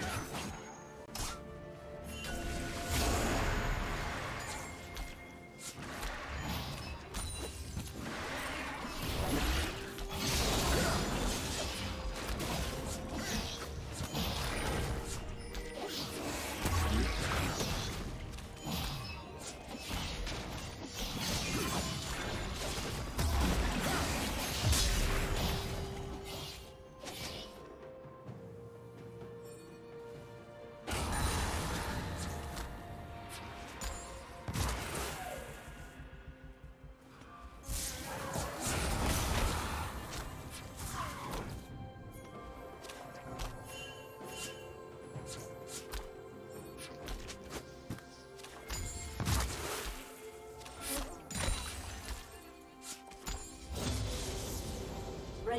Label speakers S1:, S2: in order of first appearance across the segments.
S1: Yeah.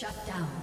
S1: Shut down.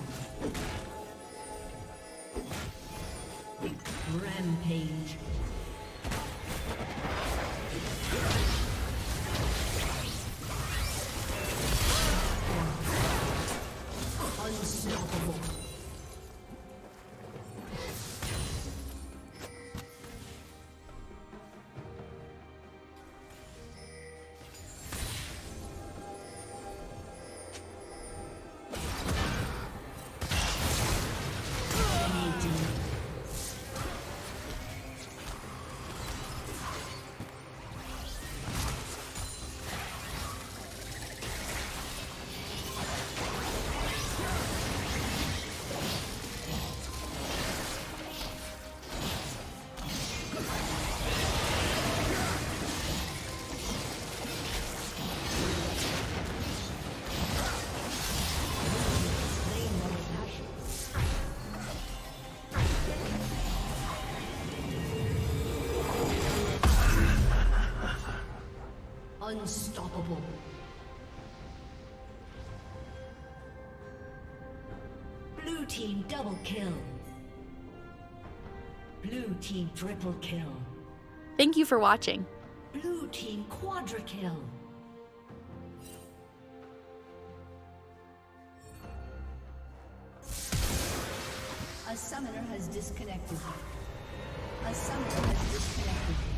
S1: Unstoppable. Blue team double kill. Blue team triple kill.
S2: Thank you for watching.
S1: Blue team quadra kill. A summoner has disconnected. A summoner has disconnected.